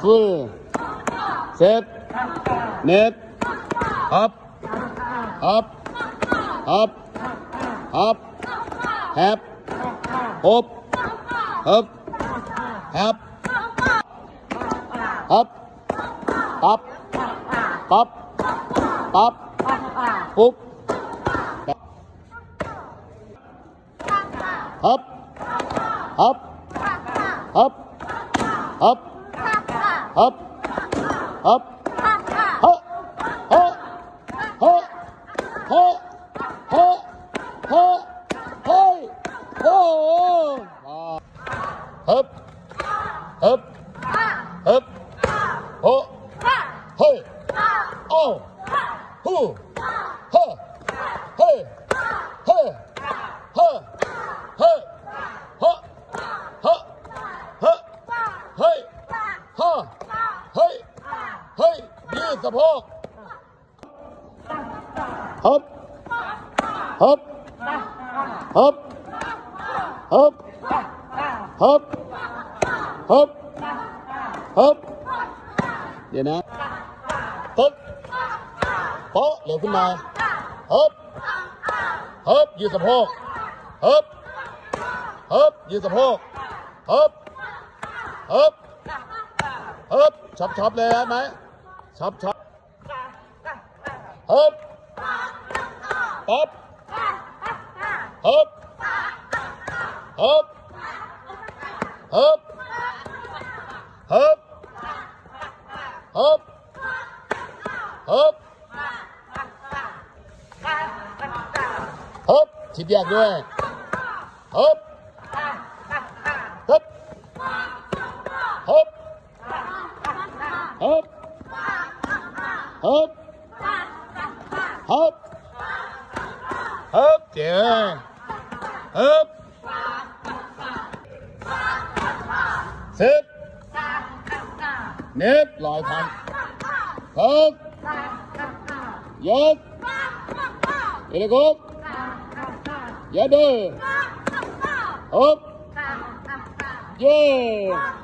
full, set, net, up, up, up, up, hap, up, up, hap, up, up, pop, pop, hoop, up, up, up, ฮับฮับฮับฮับฮับฮะ สะโพกฮึบฮึบฮึบฮึบฮึบฮึบฮึบเดี๋ยวนะฮึบโป๊ะเร็วขึ้นมาฮึบฮึบยืดสะโพกฮึบฮึบยืดสะโพกฮึบฮึบฮึบช็อปช็อปเลยได้ไหม ช็อปช็อปฮึบปั๊บฮึบฮึบฮึบฮึบฮึบ hớp hớp hớp chị ơi. Hớp xếp. Nếp loại thành. Hớp dớt chị đi cốt dớt dạ đưa hớp yeah.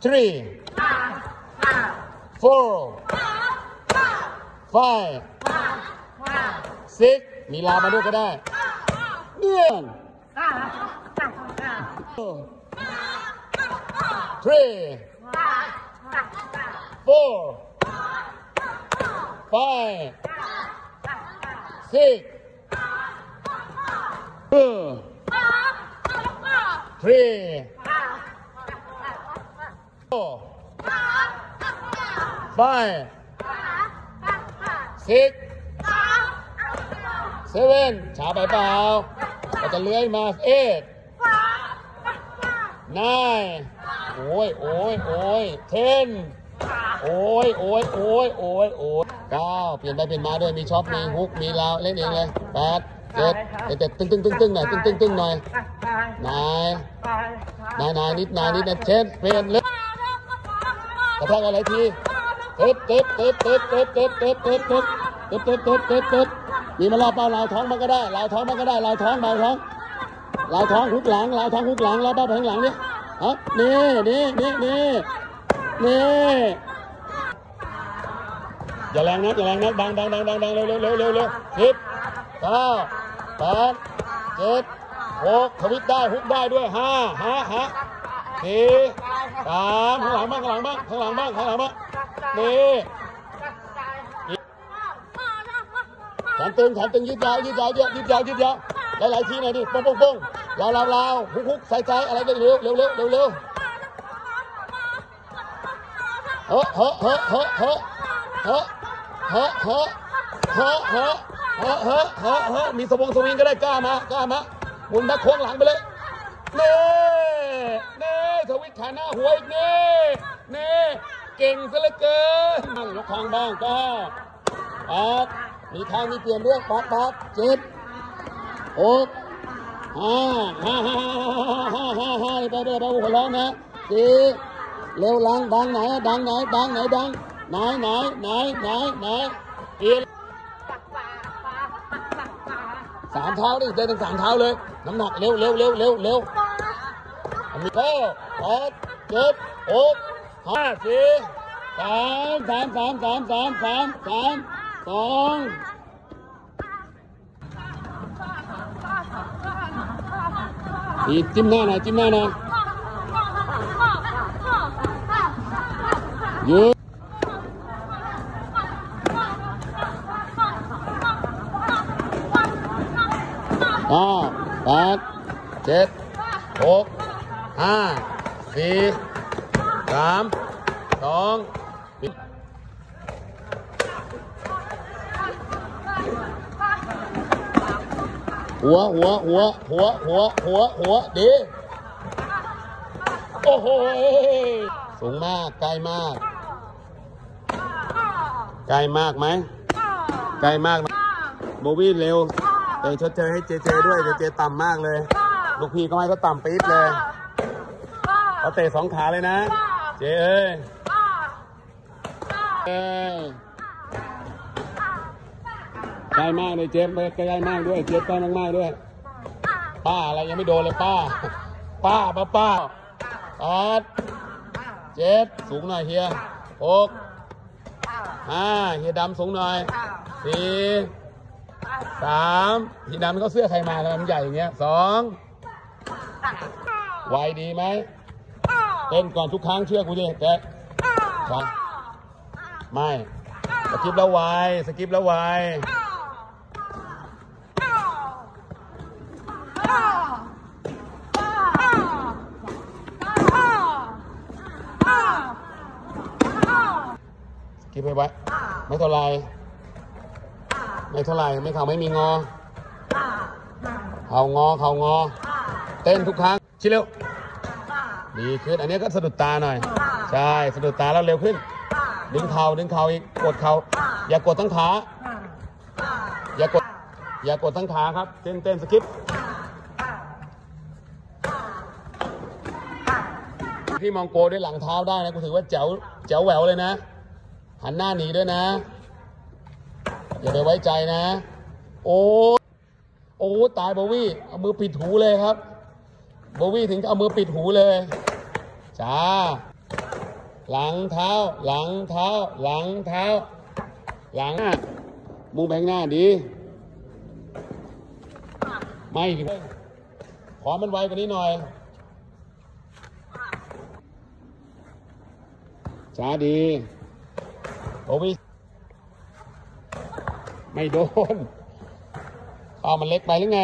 three, four, five, six มีลามาด้วยก็ได้เดือน three, four, five, six, two, three, four, five, six, seven ช้าไปเปล่าเราจะเลื้อยมา eight nine โอ้ยโอ้ยโอ้ย ten โอ้ยโอ้ยโอ้ยโอ้ยโอ้ยเก้าเปลี่ยนไปเปลี่ยนมาด้วยมีช็อปมีฮุกมีลาวเล่นเองเลยแปดเจ็ดเจ็ดตึ้งตึ้งตึ้งตึ้งหน่อยตึ้งตึ้งตึ้งหน่อยนายนายนายนิดนายนิดนะเช็ดเปลี่ยนเลย กระแทกอะไรทีเต็บเต็บเต็บเต็บเต็บเต็บเต็บเต็บเต็บเต็บเต็บเต็บเต็บเต็บมีมาลาเป้าลาวท้องมันก็ได้ลาวท้องมันก็ได้ลาวท้องลาวท้องลาวท้องฮุกหลังลาวท้องฮุกหลังลาวเป้าไปข้างหลังนี่ฮะนี่นี่นี่นี่นี่อย่าแรงนักอย่าแรงนักดังดังดังดังดังเร็วเร็วเร็วเร็วเร็วสิบเก้าแปดเจ็ดหกทวิตได้ฮุกได้ด้วยห้าฮะฮะสี่ สามข้างหลังบ้างข้างหลังบ้างข้างหลังบ้างข้างหลังบ้างนี่แขนตึงแขนตึงยืดยาวยืดยาวเยืดยืดยาวยืดยาวหลายหลายทีหน่อยดิป้องป้องป้องลาวลาวลาวฮุกฮุกใส่ใจอะไรเร็วเร็วเร็วเร็วเร็วเฮ้อเฮ้อเฮ้อเฮ้อเฮ้อเฮ้อเฮ้อเฮ้อเฮ้อเฮ้อเฮ้อเฮ้อเฮ้อเฮ้อมีสวงสวิงก็ได้กล้ามากล้ามาหมุนแบ็คโค้งหลังไปเลยเน่เน่ ทวิตขาหน้าหัวอีกเน่เน่เก่งซะเหลือเกินบ้างยกทางบ้างก็ปัดมีทางมีเปลี่ยนด้วยปัดปัดเจ็ดหกห้าห้าห้าห้าห้าห้าไปไปไปหัวร้องนะสี่เร็วหลังดังไหนดังไหนดังไหนดังไหนไหนไหนไหนไหนเอียสามเท้าดิเดินถึงสามเท้าเลย น้ำหนักเร็วเร็วเร็วเร็วเร็วอันนี้ก็ แปดเจ็ดหกห้าสี่สามสามสามสามสาม สามสามสองอีกจิ้มหน้าหน่อยจิ้มหน้าหน่อยหยืดเก้าแปดเจ็ดหกห้าสี่สามสองหัวหัวหัวหัวหัวหัวหัวดีโอ้โหสูงมากใกล้มากใกล้มากไหมใกล้มากมโบวี่เร็วเออชดเชยให้เจเจด้วยเจเจต่ำมากเลย ลูกพี่ก็ให้เขาต่ำปี๊ดเลย เขาเตะสองขาเลยนะ เจเอ้ยเอ้ยใกล้มากเลยเจฟใกล้มากด้วย เจฟใกล้มากๆด้วย ป้าอะไรยังไม่โดนเลยป้า ป้าป้าป้าแปดเจ็ดสูงหน่อยเฮียหกห้าเฮียดำสูงหน่อยสี่สามเฮียดำเขาเสื้อใครมาแล้วมันใหญ่อย่างเงี้ยสองไวดีไหม เต้นก่อนทุกครั้งเชื่อกูดิแกครับไม่สกิปแล้วไวสกิปแล้วไวกินไปไว้ ไม่เท่าไรไม่เท่าไรไม่เขาไม่มีงอ เขางอ เขางอ เต้นทุกครั้ง ชิเร็ว ดีขึ้น อันนี้ก็สะดุดตาหน่อย ใช่สะดุดตาแล้วเร็วขึ้น ดึงเข่าดึงเข่าอีกกดเข่าอย่ากดทั้งขาอย่ากดอย่ากดทั้งขาครับ เต้นเต้นสกิปพี่มองโกด้วยหลังเท้าได้นะกูถือว่าแจ๋วแจ๋วแหววเลยนะ หันหน้าหนีด้วยนะ อย่าไปไว้ใจนะ โอ้โอ้ตายโบวี่เอามือปิดหูเลยครับโบวี่ถึงกับเอามือปิดหูเลย จ้า หลังเท้า หลังเท้า หลังเท้า หลังหน้ามุงแบงหน้าดี ไม่ดิขอมันไวกว่านี้หน่อย ช้าดีโอวิไม่โดนเอามันเล็กไปหรือไง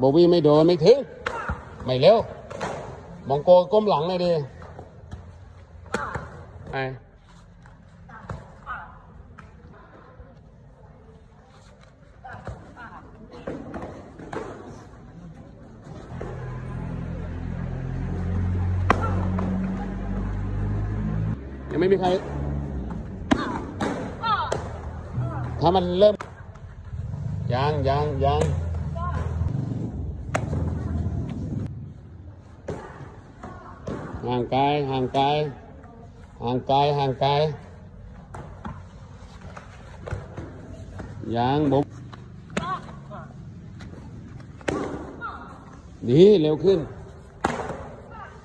โบวี่ไม่โดนไม่ถึง ไม่เร็วมองโกก้มหลังเลยดิไปยังไม่มีใคร ถ้ามันเริ่มยังยังยัง ห่างไกลห่างไกลห่างไกลห่างไกลยังบุกดีเร็วขึ้น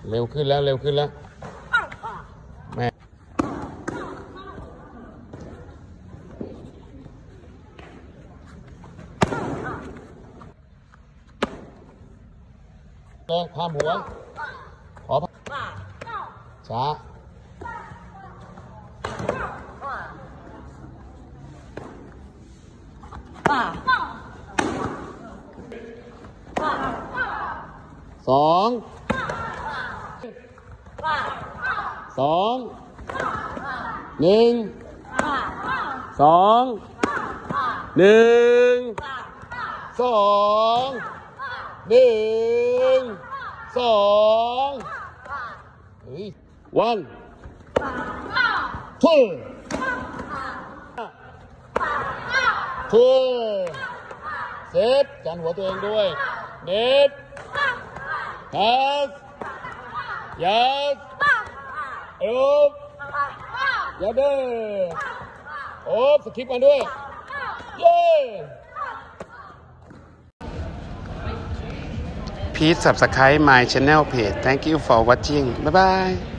เร็วขึ้นแล้วเร็วขึ้นแล้วแม่เลยข้ามหัว ช้าสองสองหนึ่งสองหนึ่งสองหนึ่งสอง one two two เซตกันหัวตัวเองด้วยเน็ต pass yes โอบอย่าเด้อโอบสกิปมาด้วย เย้ Please subscribe my channel page. Thank you for watching. Bye bye.